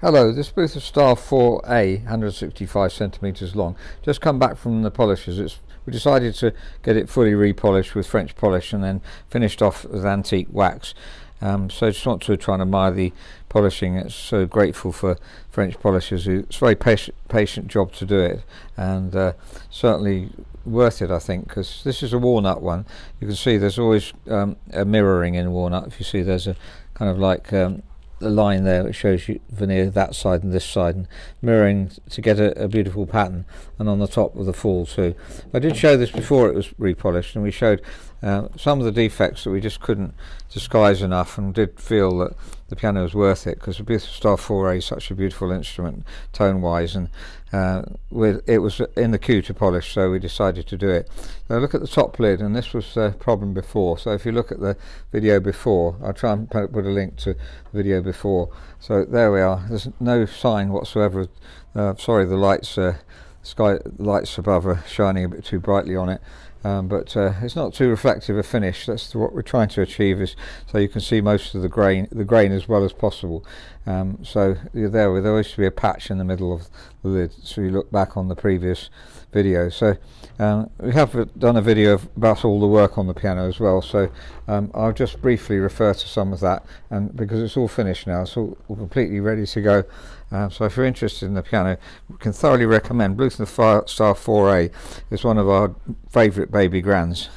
Hello, this Bluthner Style 4A, 165 centimeters long, just come back from the polishers. It's, we decided to get it fully repolished with French polish and then finished off with antique wax. Um, so I just want to try and admire the polishing. It's so grateful for French polishers. It's a very patient, patient job to do it, and uh, certainly worth it, I think, because this is a walnut one. You can see there's always um, a mirroring in walnut. If you see, there's a kind of like um, the line there which shows you veneer that side and this side and mirroring to get a, a, beautiful pattern and on the top of the fall too. I did show this before it was repolished and we showed uh, some of the defects that we just couldn't disguise enough and did feel that the piano was worth it because the Style 4A is such a beautiful instrument tone wise and uh, with, it was in the queue to polish so we decided to do it. Now look at the top lid and this was a problem before. So if you look at the video before I'll try and put a link to the video before. So there we are. There's no sign whatsoever uh, sorry the lights uh, sky lights above are shining a bit too brightly on it um, but uh, it's not too reflective a finish. That's what we're trying to achieve is so you can see most of the grain, the grain as well as possible. Um, so there. There to be a patch in the middle of lid. So you look back on the previous video. So um, we have done a video about all the work on the piano as well. So um, I'll just briefly refer to some of that, and because it's all finished now, it's all, completely ready to go. Um, so if you're interested in the piano, we can thoroughly recommend Bluthner Style 4A. is one of our favourite baby grands.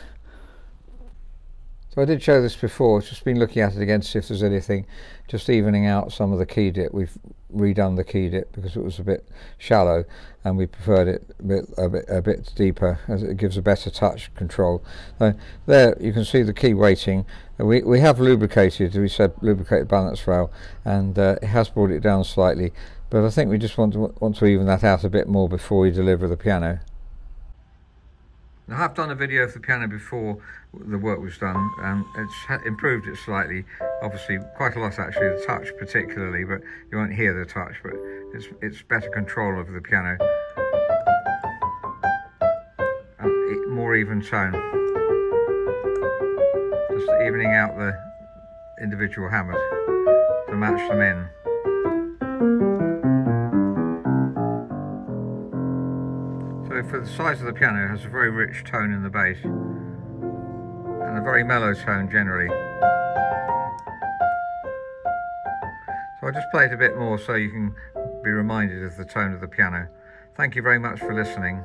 So I did show this before, just been looking at it again to see if there's anything, just evening out some of the key dip. We've redone the key dip because it was a bit shallow and we preferred it a bit, a bit, a bit deeper as it gives a better touch control. So there you can see the key weighting. We, we have lubricated, we said lubricated balance rail and uh, it has brought it down slightly but I think we just want to, want to even that out a bit more before we deliver the piano. I have done a video of the piano before the work was done and it's improved it slightly. Obviously quite a lot actually the touch particularly but you won't hear the touch but it's it's better control over the piano. And more even tone. Just evening out the individual hammers to match them in For the size of the piano, it has a very rich tone in the bass and a very mellow tone generally. So I'll just play it a bit more so you can be reminded of the tone of the piano. Thank you very much for listening.